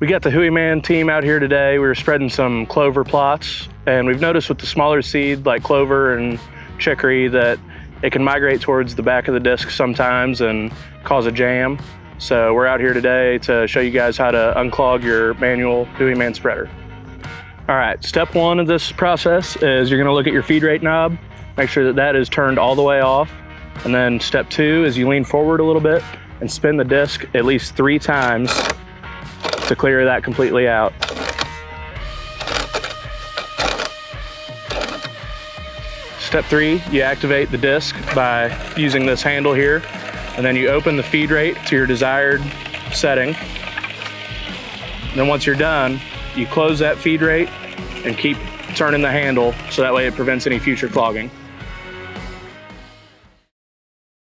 We got the Hooyman team out here today. We were spreading some clover plots, and we've noticed with the smaller seed like clover and chicory that it can migrate towards the back of the disc sometimes and cause a jam. So we're out here today to show you guys how to unclog your manual Hooyman spreader. All right, step one of this process is you're gonna look at your feed rate knob, make sure that that is turned all the way off. And then step two is you lean forward a little bit and spin the disc at least three times to clear that completely out. Step three, you activate the disc by using this handle here, and then you open the feed rate to your desired setting. And then once you're done, you close that feed rate and keep turning the handle so that way it prevents any future clogging.